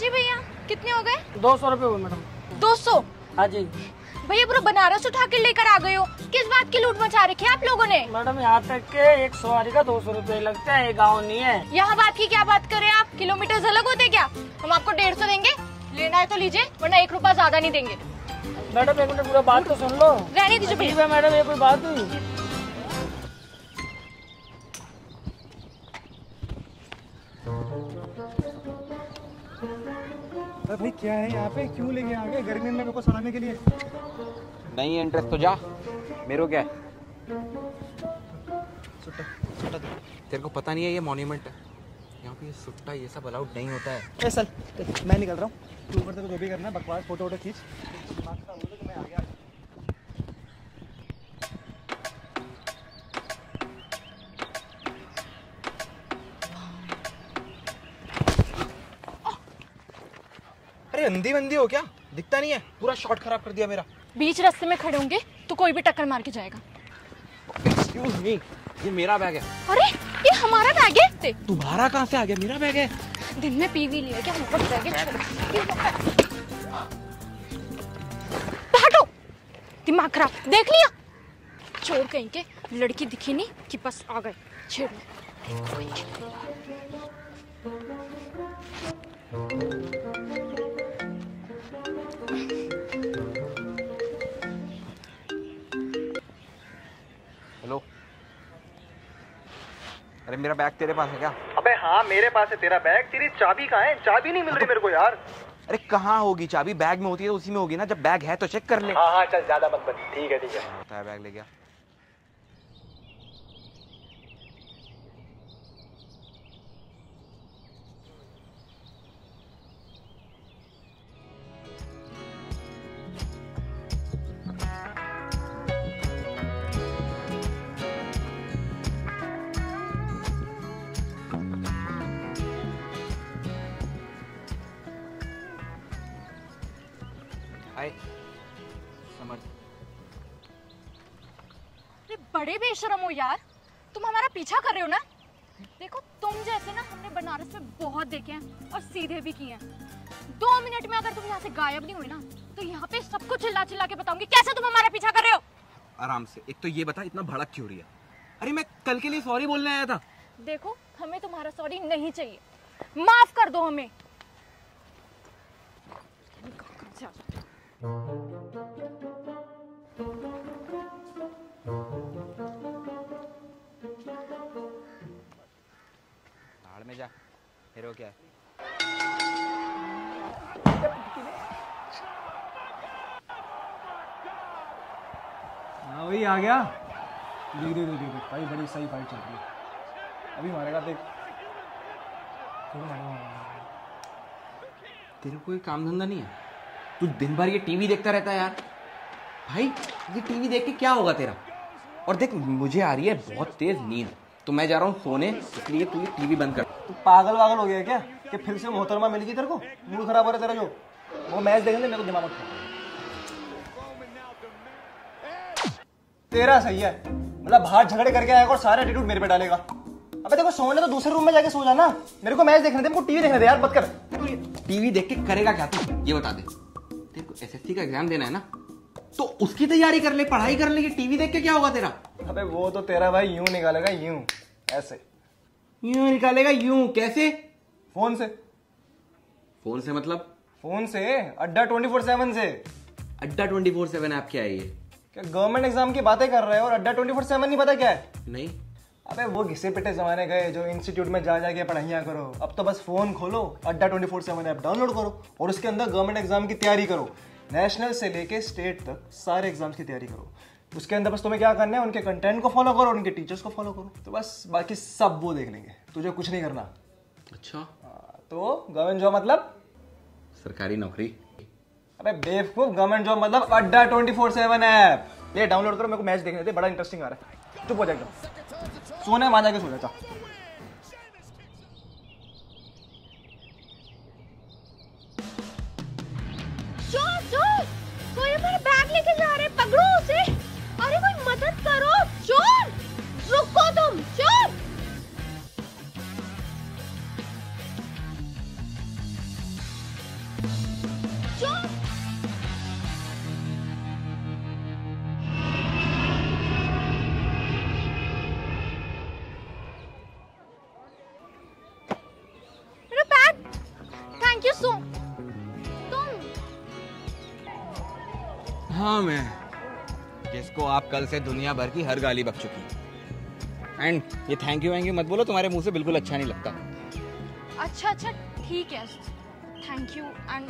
जी भैया कितने हो गए? दो सौ रुपये हुए मैडम। दो सौ? हाँ जी। भैया पूरा बनारस उठा के लेकर आ गए हो। किस बात की लूट मचा रखी है आप लोगों ने? मैडम यहाँ तक के एक सवारी का दो सौ रूपए लगता है गाँव नहीं है। यहाँ बात की क्या बात करें आप? किलोमीटर अलग होते क्या? हम आपको डेढ़ सौ देंगे। लेना है तो लीजिए वरना एक रुपया ज़्यादा नहीं देंगे। मैडम एक मिनट पूरा बात तो सुन लो। रहने दीजिए भैया। मैडम ये कोई बात हुई क्या है यहाँ पे? क्यों लेके आ गए गर्मी में मेरे को सुनाने के लिए? नहीं इंटरेस्ट तो जा। मेरे को क्या सुट्टा सुट्टा तेरे को पता नहीं है ये मॉन्यूमेंट है। यहाँ पे ये सुट्टा ये सब अलाउड नहीं होता है। सर मैं निकल रहा हूँ। तू ऊपर तो जो भी करना बकवास फ़ोटो वोटो खींच। अंधी बंदी हो क्या? दिखता नहीं है। पूरा शॉट खराब कर दिया मेरा। बीच रास्ते में खड़े होंगे तो कोई भी टक्कर मार के जाएगा। एक्सक्यूज मी ये मेरा बैग है। अरे ये हमारा बैग है? ते, तुम्हारा कहाँ से आ गया? मेरा बैग है। दिन में पी भी लिया क्या? हम ऊपर बैग है हटो दिमाग खराब। देख लिया। चोर कहीं के लड़की दिखी नहीं कि बस आ गए। छेड़ अरे मेरा बैग तेरे पास है क्या? अबे हाँ मेरे पास है तेरा बैग। तेरी चाबी कहाँ है? चाबी नहीं मिल रही मेरे को यार। अरे कहाँ होगी चाबी? बैग में होती है तो उसी में होगी ना। जब बैग है तो चेक कर ले। हाँ हाँ चल ज़्यादा मत बन। ठीक है ठीक है। है बैग ले गया बड़े बेशरम हो यार। तुम हमारा पीछा कर रहे हो ना? देखो तुम जैसे ना हमने बनारस में बहुत देखे हैं और सीधे भी किए हैं। दो मिनट में अगर तुम यहाँ से गायब नहीं हुए ना तो यहाँ पे सबको चिल्ला चिल्ला के बताऊँगी कैसे तुम हमारा पीछा कर रहे हो? आराम से एक तो ये बता इतना भड़क क्यों रही है? अरे मैं कल के लिए सॉरी बोलने आया था। देखो हमें तुम्हारा सॉरी नहीं चाहिए। माफ़ कर दो हमें। भाड़ में जा। को क्या है? वही आ गया। देख देख देख देख भाई, बड़ी सही फाइट चल रही है। अभी मारेगा, देख। तेरे को कोई काम धंधा नहीं है? तू दिन भर ये टीवी देखता रहता है यार। भाई, ये टीवी देख के क्या होगा तेरा? और देख, मुझे आ रही है बहुत तेज नींद। तो मैं जा रहा हूँ सोने, इसलिए तू ये टीवी बंद कर। तू पागल वागल हो गया क्या? कि फिर से मोहतरमा मिल गई तेरे को? मूड खराब हो रहा तेरा जो। वो मैच देखने मेरे को दिमाग खा। तेरा सही है। मतलब बाहर झगड़े करके आएगा और सारे एटीट्यूड मेरे पे डालेगा। अबे देखो, सोने तो दूसरे रूम में जाके सो जाना मेरे को मैच देखने दे, मेरे टीवी देखने दे यार मत कर। टीवी देख के करेगा क्या तू? ये बता दे। तेरे को एसएससी का एग्ज़ाम देना है ना? तो उसकी तैयारी कर ले, पढ़ाई कर ले टीवी देख के क्या होगा तेरा? अबे वो तो तेरा भाई यूँ निकालेगा, यूँ। ऐसे। यूँ निकालेगा यूँ। कैसे? फ़ोन से। फ़ोन से मतलब? फ़ोन से। अड्डा ट्वेंटी फोर सेवन से। अड्डा ट्वेंटी फोर सेवन ऐप क्या है ये? क्या गवर्नमेंट एग्ज़ाम की बातें कर रहे हो और अड्डा ट्वेंटी फोर सेवन नहीं पता क्या है? नहीं। अबे वो घिसे पिटे जमाने गए जो इंस्टीट्यूट में जा जाके पढ़ाइयाँ करो। अब तो बस फ़ोन खोलो Adda twenty four seven app download करो और उसके अंदर गवर्नमेंट एग्ज़ाम की तैयारी करो। नेशनल से लेके स्टेट तक सारे एग्ज़ाम्स की तैयारी करो। उसके अंदर बस तुम्हें क्या करना है उनके कंटेंट को फॉलो करो उनके टीचर्स को फॉलो करो। तो बस बाकी सब वो देख लेंगे। तुझे कुछ नहीं करना। अच्छा। हाँ, तो गवर्नमेंट जॉब मतलब? सरकारी नौकरी। अबे बेवकूफ़ गवर्नमेंट जॉब मतलब Adda twenty four seven app ये डाउनलोड करो मेरे को मैच देखने दे बड़ा इंटरेस्टिंग आ रहा है। चुप हो जाएगा सोने वहाँ जाके सो जा हाँ मैं। जिसको आप कल से दुनिया भर की हर गाली बक चुकी एंड ये थैंक यू वैंक यू मत बोलो तुम्हारे मुँह से बिल्कुल अच्छा नहीं लगता। अच्छा अच्छा ठीक है थैंक यू एंड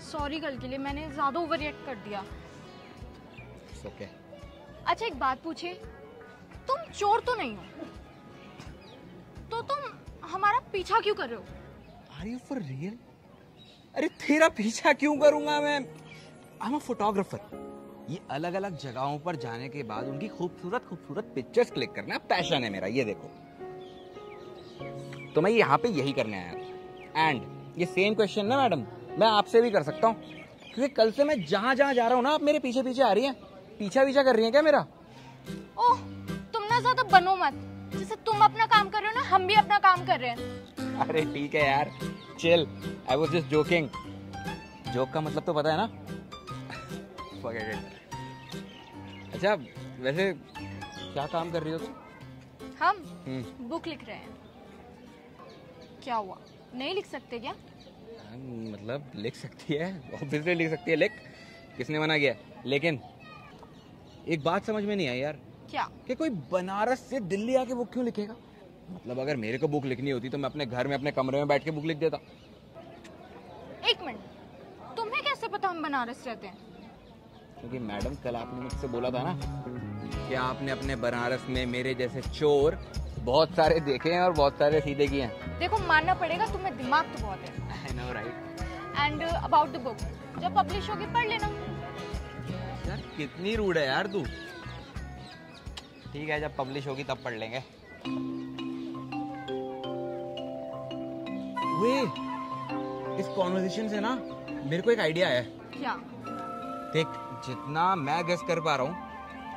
सॉरी कल के लिए मैंने ज़्यादा ओवर रिएक्ट कर दिया। ओके अच्छा एक बात पूछे तुम चोर तो नहीं हो? तो तुम हमारा पीछा क्यों कर रहे हो? आर यू फॉर रियल अरे तेरा पीछा क्यों करूँगा मैं? आई एम अ फोटोग्राफर ये अलग अलग जगहों पर जाने के बाद उनकी खूबसूरत खूबसूरत पिक्चर्स क्लिक करना पैशन है मेरा ये देखो। तो मैं यहाँ पे यही करने आया एंड ये सेम क्वेश्चन ना मैडम मैं आपसे भी कर सकता हूँ। क्योंकि कल से मैं जहाँ जहाँ जा रहा हूँ ना आप मेरे पीछे पीछे आ रही हैं। पीछा पीछा कर रही हैं क्या मेरा? ओह तुम ना ज़्यादा बनो मत। जैसे तुम अपना काम कर रहे हो ना हम भी अपना काम कर रहे हैं। अरे ठीक है यार chill I was just joking joke का मतलब तो पता है ना? अच्छा वैसे क्या काम कर रही हो तुम हम हम्म, बुक लिख रहे हैं। क्या हुआ? नहीं लिख सकते क्या? हाँ, मतलब लिख सकती है ऑब्वियसली लिख सकती है लिख। किसने मना किया? लेकिन एक बात समझ में नहीं आई यार। क्या? कि कोई बनारस से दिल्ली आके बुक क्यों लिखेगा? मतलब अगर मेरे को बुक लिखनी होती तो मैं अपने घर में अपने कमरे में बैठ के बुक लिख देता। एक मिनट। तुम्हें कैसे पता हम बनारस रहते हैं? क्योंकि मैडम कल आपने मुझसे बोला था ना कि आपने अपने बनारस में मेरे जैसे चोर बहुत सारे देखे हैं और बहुत सारे सीधे किए हैं। देखो मानना पड़ेगा तुम्हें दिमाग तो बहुत है। I know right and about the book जब पब्लिश होगी पढ़ लेना। यार कितनी रूड है यार तू। ठीक है जब पब्लिश होगी तब पढ़ लेंगे। वे इस कॉन्वर्सेशन से ना मेरे को एक आइडिया है। क्या? देख जितना मैं गेस कर पा रहा हूँ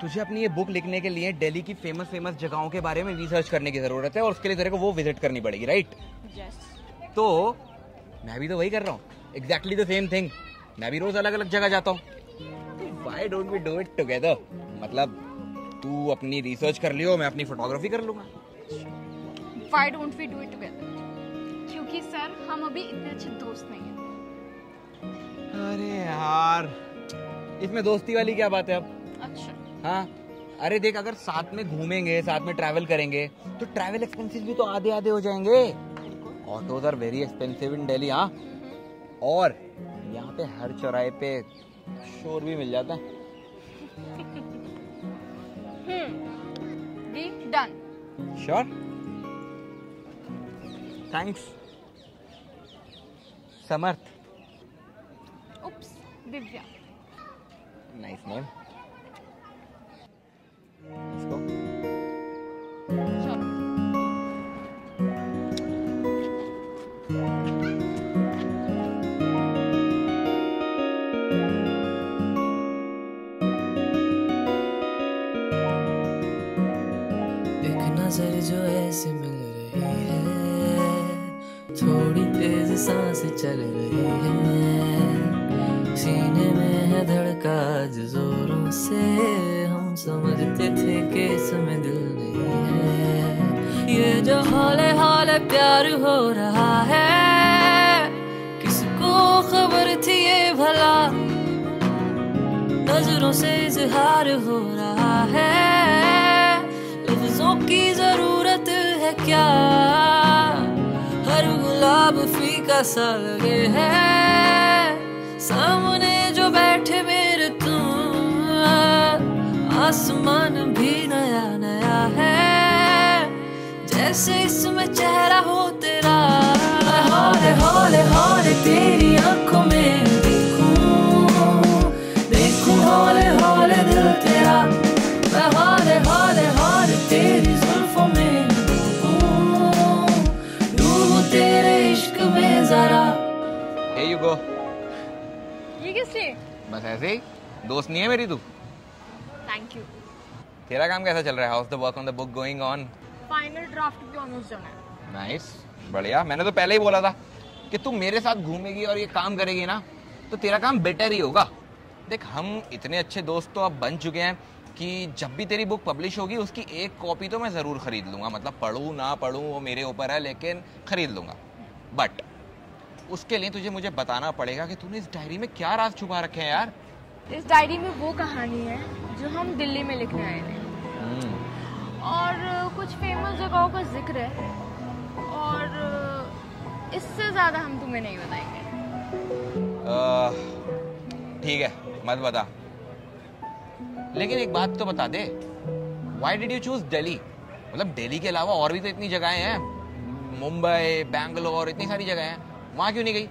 तुझे अपनी ये बुक लिखने के लिए दिल्ली की फ़ेमस फ़ेमस जगहों के बारे में रिसर्च करने की ज़रूरत है और उसके लिए तेरे को वो विज़िट करनी पड़ेगी राइट यस तो मैं भी तो वही कर रहा हूँ एग्जैक्टली द सेम थिंग मैं भी रोज अलग अलग जगह जाता हूँ. Why don't we do it together मतलब तू अपनी रिसर्च कर लियो मैं अपनी फोटोग्राफी कर लूँगा. Why don't we do it together क्योंकि सर हम अभी इतने अच्छे दोस्त नहीं हैं। अरे यार इसमें दोस्ती वाली क्या बात है अब? अच्छा। हाँ? अरे देख अगर साथ में घूमेंगे साथ में ट्रैवल करेंगे तो ट्रैवल एक्सपेंसेस भी तो आधे आधे हो जाएँगे। Autos are very expensive in Delhi हाँ? और यहाँ पे हर चौराहे पे शोर भी मिल जाता है। Done sure thanks Samarth. Oops Divya. Nice name let's go चलो एक नज़र जो ऐसे मिल रही है थोड़ी तेज सांस चल रही है समझते थे कि इसमें दिल नहीं है। ये जो हौले हौले प्यार हो रहा है, किसको खबर थी ये भला? नज़रों से इजहार हो रहा है, लफ्जों की ज़रूरत है क्या? हर गुलाब फीका सा लगे है, सामने जो बैठे तुम आसमान भी नया नया है। जैसे इसमें चेहरा हो तेरा। हौले हौले हौले तेरी आँखों में देखूँ। देखूँ हौले हौले दिल तेरा। मैं हौले हौले हौले तेरी जुल्फों में डूबूं। डूबूं तेरे इश्क में जरा। Here you go. ये किस लिए बस ऐसे ही। दोस्त नहीं है मेरी तू? थैंक यू तेरा काम कैसा चल रहा है? How's the work on the book going on final draft भी ऑलमोस्ट डन है। नाइस बढ़िया। मैंने तो पहले ही बोला था कि तू मेरे साथ घूमेगी और ये काम करेगी ना तो तेरा काम बेटर ही होगा। देख हम इतने अच्छे दोस्त तो अब बन चुके हैं कि जब भी तेरी बुक पब्लिश होगी उसकी एक कॉपी तो मैं ज़रूर खरीद लूँगा। मतलब पढ़ूँ ना पढ़ूँ वो मेरे ऊपर है लेकिन खरीद लूँगा। बट उसके लिए तुझे मुझे बताना पड़ेगा कि तूने इस डायरी में क्या राज छुपा रखे हैं यार? इस डायरी में वो कहानी है जो हम दिल्ली में लिखने आए थे। और कुछ फ़ेमस जगहों का ज़िक्र है। और इससे ज़्यादा हम तुम्हें नहीं बताएँगे। ठीक है मत बता। लेकिन एक बात तो बता दे। Why did you choose Delhi मतलब दिल्ली के अलावा और भी तो इतनी जगहें हैं। मुंबई बैंगलोर इतनी सारी जगह हैं। वहाँ क्यों नहीं गई?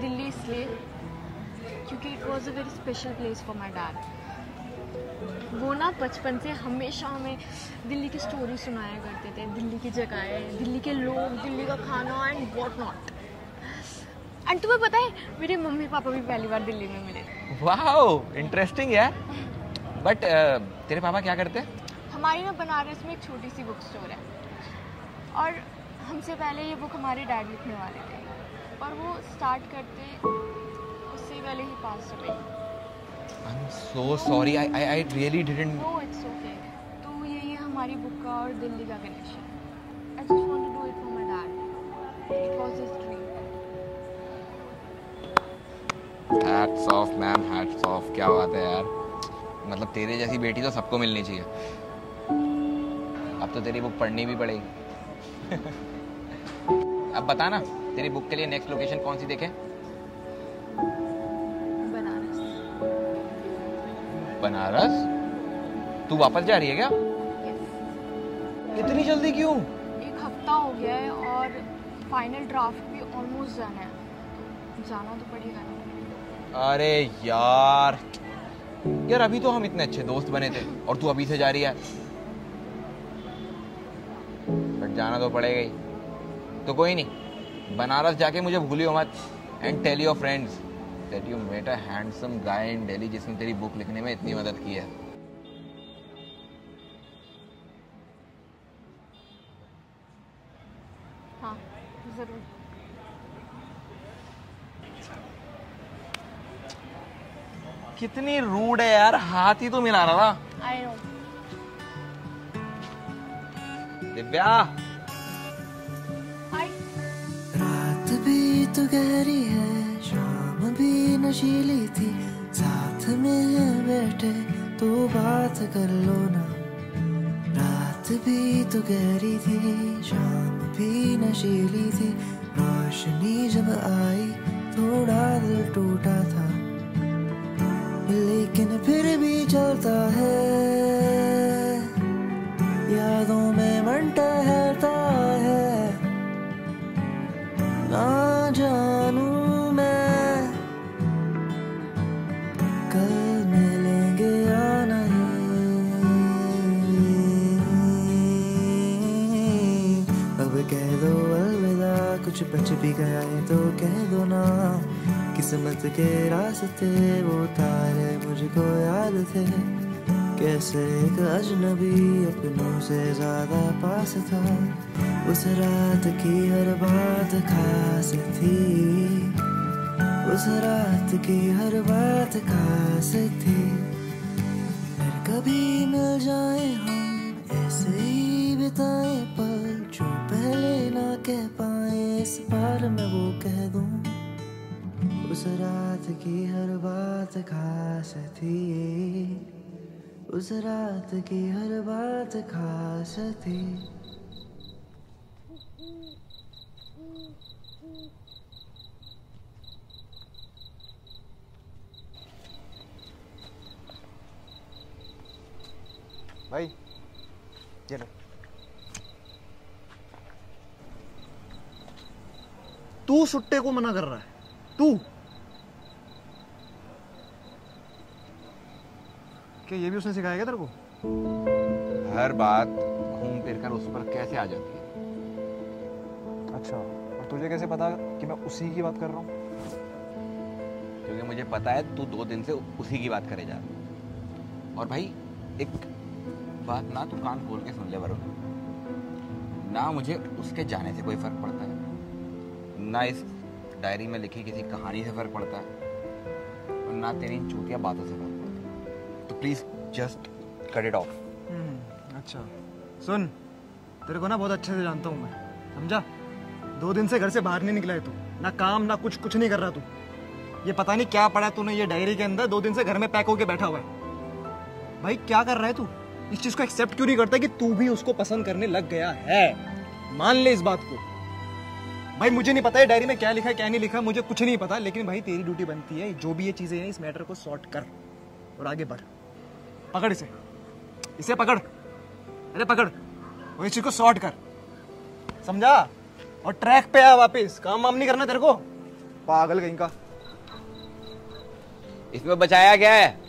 दिल्ली इसलिए क्योंकि it was a very special place for my dad वो ना बचपन से हमेशा हमें दिल्ली की स्टोरी सुनाया करते थे दिल्ली की जगहें दिल्ली के लोग दिल्ली का खाना एंड वॉट नॉट एंड तुम्हें पता है मेरे मम्मी पापा भी पहली बार दिल्ली में मिले। वाह इंटरेस्टिंग है। बट तेरे पापा क्या करते? हैं हमारी ना बनारस में एक छोटी सी बुक स्टोर है। और हमसे पहले ये बुक हमारे डैड लिखने वाले थे। और वो स्टार्ट करते पहले ही पास गई I am so sorry I I I really didn't know it's okay तो यही है हमारी बुक का और दिल्ली का connection I just want to do it for my dad it was his dream hats off ma'am hats off क्या बात है यार. मतलब तेरे जैसी बेटी तो सबको मिलनी चाहिए. अब तो तेरी बुक पढ़नी भी पड़ेगी. अब बता ना तेरी बुक के लिए नेक्स्ट लोकेशन कौन सी देखें? बनारस? तू वापस जा रही है क्या? यस इतनी जल्दी क्यों? एक हफ़्ता हो गया है और फाइनल ड्राफ्ट भी ऑलमोस्ट डन है। तो जाना तो पड़ेगा ना। अरे यार। यार अभी तो हम इतने अच्छे दोस्त बने थे और तू अभी से जा रही है। बट जाना तो पड़ेगा ही। तो कोई नहीं बनारस जाके मुझे भूलियो मत and tell your friends that you met a handsome guy in Delhi जिसने तेरी बुक लिखने में इतनी मदद की है। हाँ ज़रूर। कितनी रूड है यार हाथ ही तो मिला रहा था। I know Divya! रात भी तो भी नशीली थी। साथ में है बैठे तो बात कर लो ना। रात भी तो गहरी थी, शाम भी नशीली थी। रोशनी जब आई, थोड़ा दिल टूटा था। लेकिन फिर भी चलता है किस्मत के रास्ते वो तारे मुझको याद थे। कैसे एक अजनबी अपनों से ज़्यादा पास था। उस रात की हर बात खास थी। उस रात की हर बात खास थी। फिर कभी मिल जाए हम, ऐसे ही बिताए पल जो पहले ना कह पाए। इस बार मैं वो कह दूँ उस रात की हर बात खास थी। उस रात की हर बात खास थी। भाई, ये लो। तू सुट्टे को मना कर रहा है। तू। क्या ये भी उसने सिखाया तेरे को? हर बात घूम फिर कर उस पर कैसे आ जाती है? अच्छा और तुझे कैसे पता कि मैं उसी की बात कर रहा हूँ? क्योंकि मुझे पता है तू दो दिन से उसी की बात करे जा रहा और भाई एक बात ना तू कान खोल के सुन ले वरुण। ना मुझे उसके जाने से कोई फ़र्क पड़ता है। ना इस डायरी में लिखी किसी कहानी से फ़र्क पड़ता है। और ना तेरी चूतिया बातों से फ़र्क तो please just cut it off अच्छा। सुन, तेरे को ना बहुत अच्छे से जानता हूँ मैं, समझा? दो दिन से घर से बाहर नहीं निकला है तू। ना काम, ना कुछ कुछ नहीं कर रहा तू। ये पता नहीं क्या पड़ा तूने ये डायरी के अंदर, दो दिन से घर में पैक होके बैठा हुआ है। भाई, क्या कर रहा है तू? इस चीज़ को एक्सेप्ट क्यों नहीं करता कि तू भी उसको पसंद करने लग गया है? मान ले इस बात को। भाई, मुझे नहीं पता है डायरी में क्या लिखा है, क्या नहीं लिखा, मुझे कुछ नहीं पता, लेकिन भाई, तेरी ड्यूटी बनती है जो भी ये चीज़ें हैं, इस मैटर को सॉर्ट कर और आगे बढ़। पकड़ इसे। इसे पकड़। अरे पकड़। और इस को शॉर्ट कर। समझा? और ट्रैक पे आ वापस। काम वाम नहीं करना तेरे को। पागल कहीं का। इसमें बचाया गया है?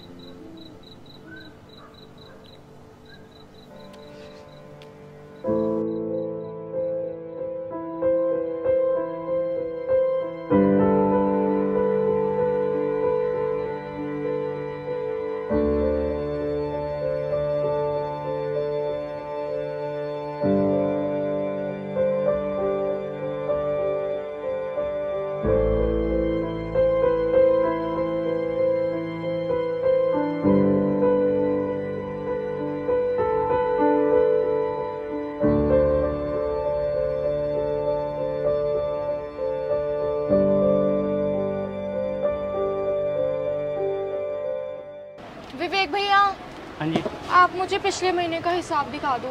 आप मुझे पिछले महीने का हिसाब दिखा दो।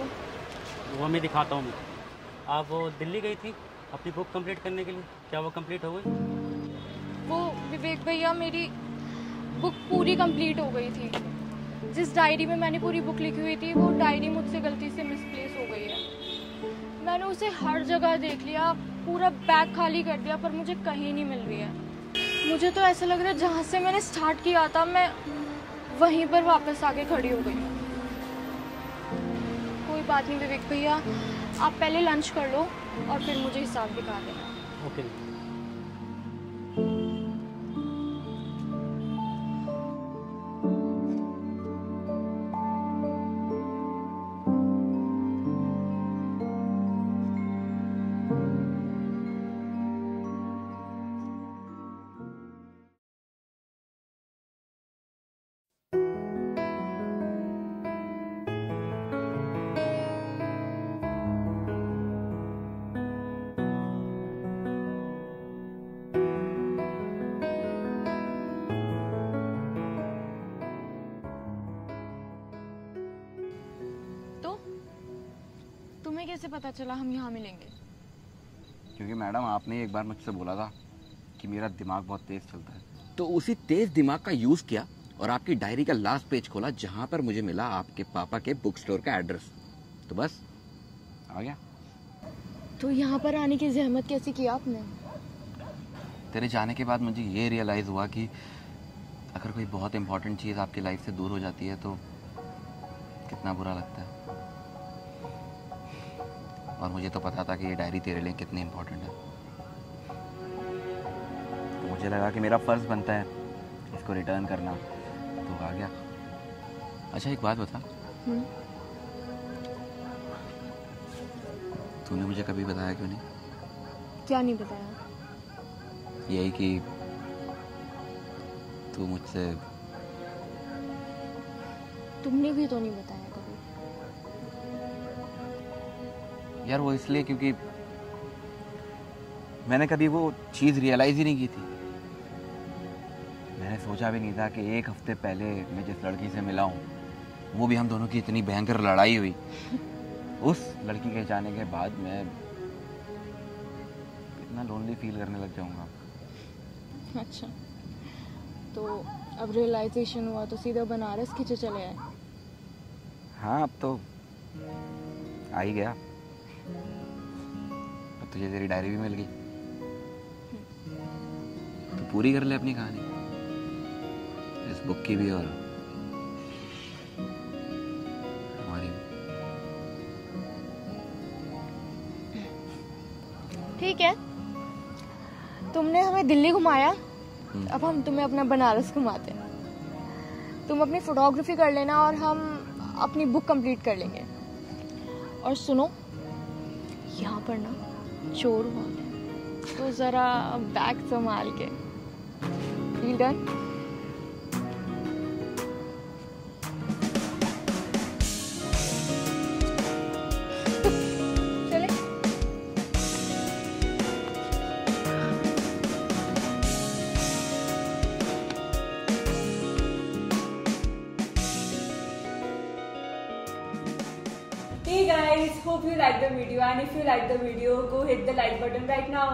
वो मैं दिखाता हूँ मैं। आप वो दिल्ली गई थी अपनी बुक कंप्लीट करने के लिए? क्या वो कंप्लीट हो गई? वो विवेक भैया मेरी बुक पूरी कंप्लीट हो गई थी। जिस डायरी में मैंने पूरी बुक लिखी हुई थी वो डायरी मुझसे गलती से मिसप्लेस हो गई है। मैंने उसे हर जगह देख लिया पूरा बैग खाली कर दिया पर मुझे कहीं नहीं मिल रही है। मुझे तो ऐसा लग रहा है जहाँ से मैंने स्टार्ट किया था मैं वहीं पर वापस आके खड़ी हो गई हूँ। बात नहीं, विवेक भैया। आप पहले लंच कर लो और फिर मुझे हिसाब दिखा देना। ओके तो कैसे पता चला हम यहाँ मिलेंगे? क्योंकि मैडम आपने एक बार मुझसे बोला था कि मेरा दिमाग बहुत तेज चलता है। तो उसी तेज दिमाग का यूज़ किया और आपकी डायरी का लास्ट पेज खोला जहाँ पर मुझे मिला आपके पापा के बुक स्टोर का एड्रेस। तो बस। आ गया? तो यहाँ पर आने की जहमत कैसे की आपने? तेरे जाने के बाद मुझे ये रियलाइज़ हुआ कि अगर कोई बहुत इंपॉर्टेंट चीज़ आपकी लाइफ से दूर हो जाती है तो कितना बुरा लगता है। और मुझे तो पता था कि ये डायरी तेरे लिए कितनी इम्पोर्टेंट है। तो मुझे लगा कि मेरा फ़र्ज़ बनता है इसको रिटर्न करना। तो आ गया। अच्छा एक बात बता। हम्म, तूने मुझे कभी बताया क्यों नहीं? क्या नहीं बताया? यही कि तू मुझसे तुमने भी तो नहीं बताया। यार वो इसलिए क्योंकि मैंने कभी वो चीज़ रियलाइज़ ही नहीं की थी। मैंने सोचा भी नहीं था कि एक हफ़्ते पहले मैं जिस लड़की से मिला हूँ वो भी हम दोनों की इतनी भयंकर लड़ाई हुई। उस लड़की के जाने के बाद मैं इतना लोनली फील करने लग जाऊँगा। अच्छा। तो अब रियलाइजेशन हुआ तो सीधा बनारस खींचे चले आए। हाँ अब तो आ ही गया। अब तुझे तेरी डायरी भी मिल गई। तो पूरी कर ले अपनी कहानी। इस बुक की भी और हमारी ठीक है। तुमने हमें दिल्ली घुमाया। हम्म। अब हम तुम्हें अपना बनारस घुमाते हैं। तुम अपनी फोटोग्राफी कर लेना और हम अपनी बुक कंप्लीट कर लेंगे। और सुनो यहाँ पर ना चोर बहुत है तो ज़रा बैग संभाल के। Done Hey guys, hope you like the video and if you like the video, go hit the like button right now.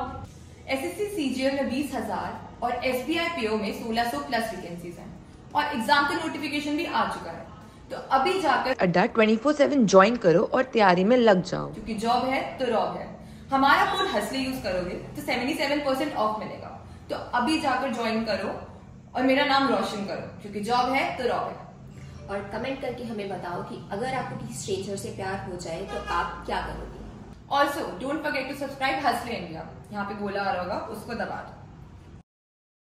SSC CGL में बीस हज़ार और एसबीआई पीओ में सोलह सौ प्लस वैकेंसीज हैं। और एग्ज़ाम का नोटिफिकेशन भी आ चुका है। तो अभी जाकर अड्डा 24/7 ज्वाइन करो और तैयारी में लग जाओ। क्योंकि जॉब है तो रॉब है। हमारा कोड हंसले यूज़ करोगे तो 77 परसेंट ऑफ़ मिलेगा। तो अभी जाकर ज्वाइन करो और मेरा नाम रोशन करो। क्योंकि जॉब है तो रॉब है। और कमेंट करके हमें बताओ कि अगर आपको किसी स्ट्रेंजर से प्यार हो जाए तो आप क्या करोगे? Also don't forget to subscribe hustle India यहाँ पे गोला आ रहा होगा, उसको दबा दो।